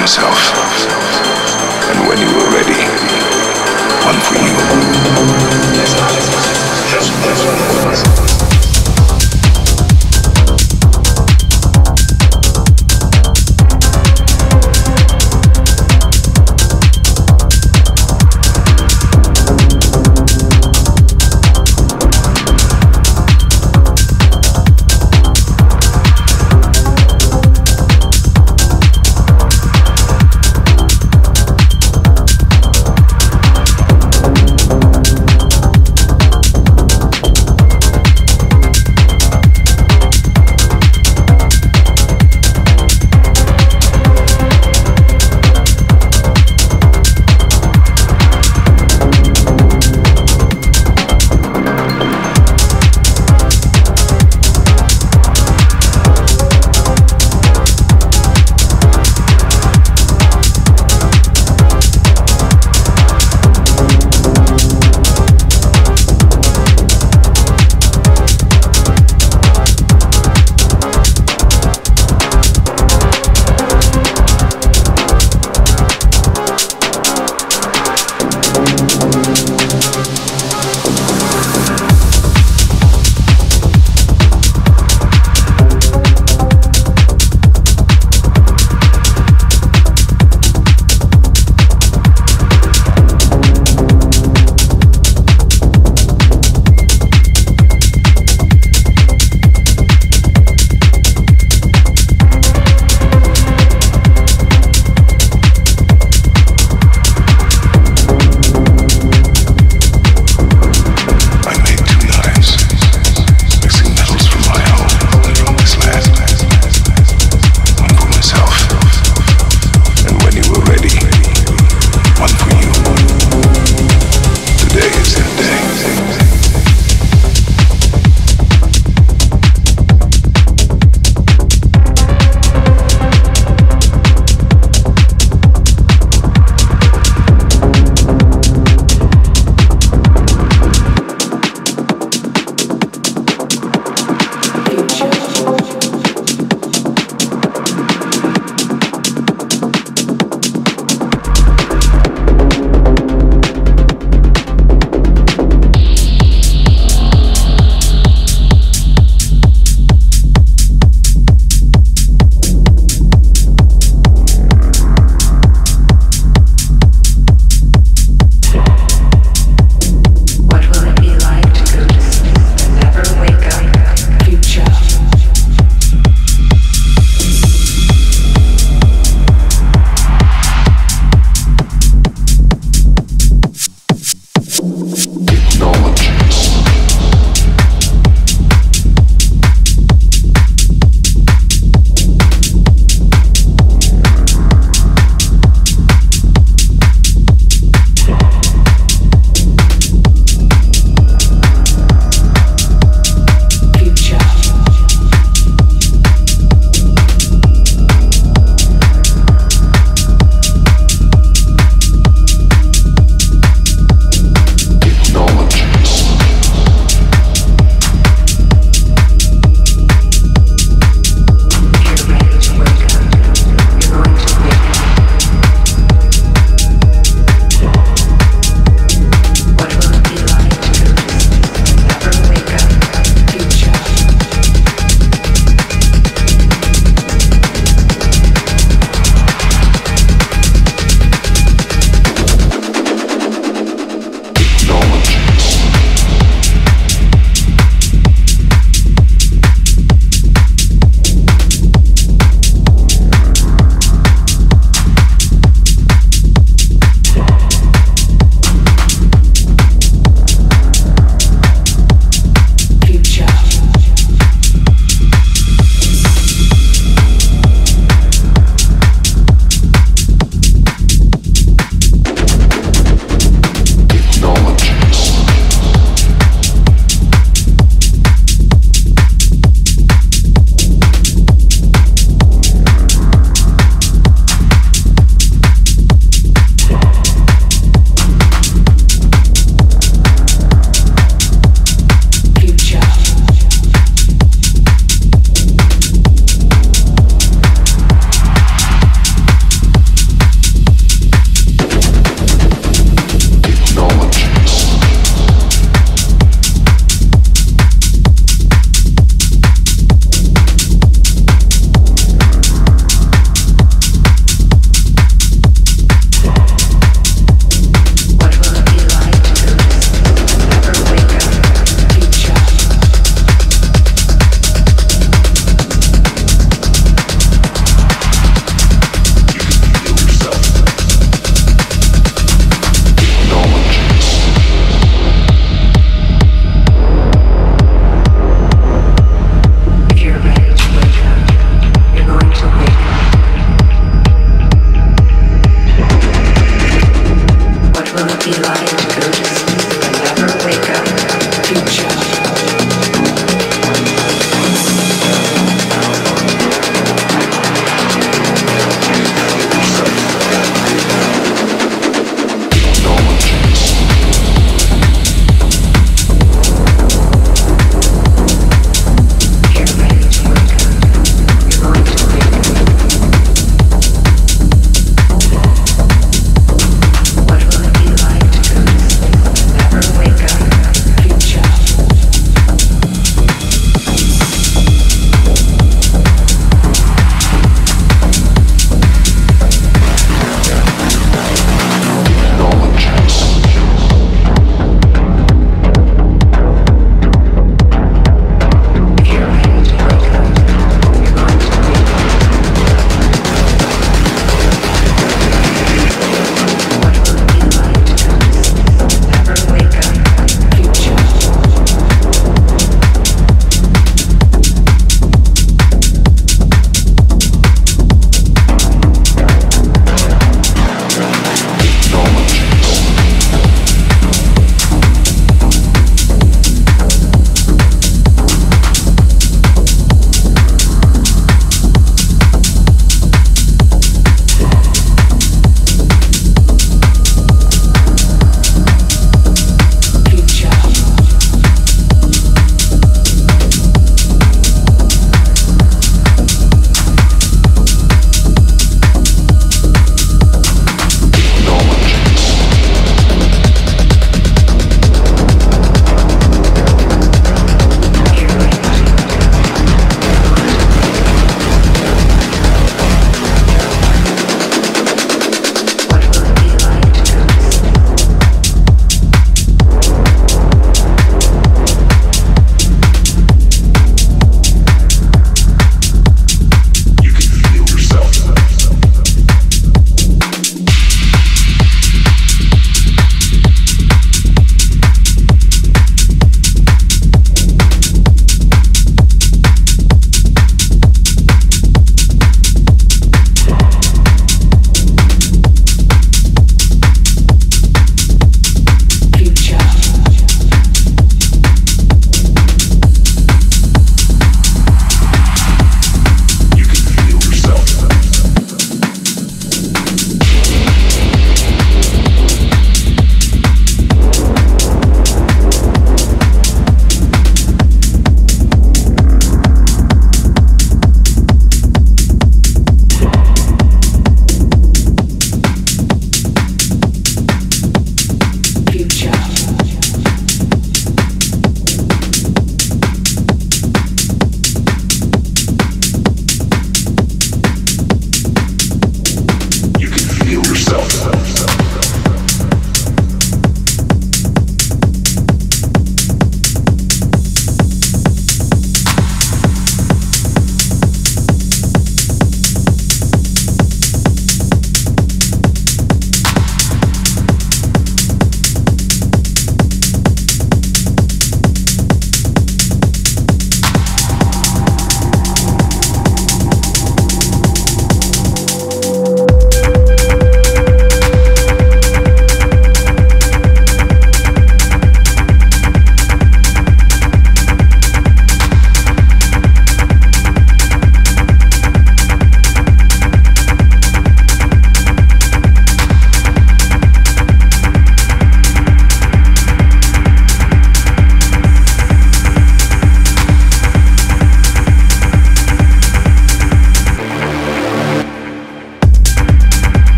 himself. And when you were ready, one for you.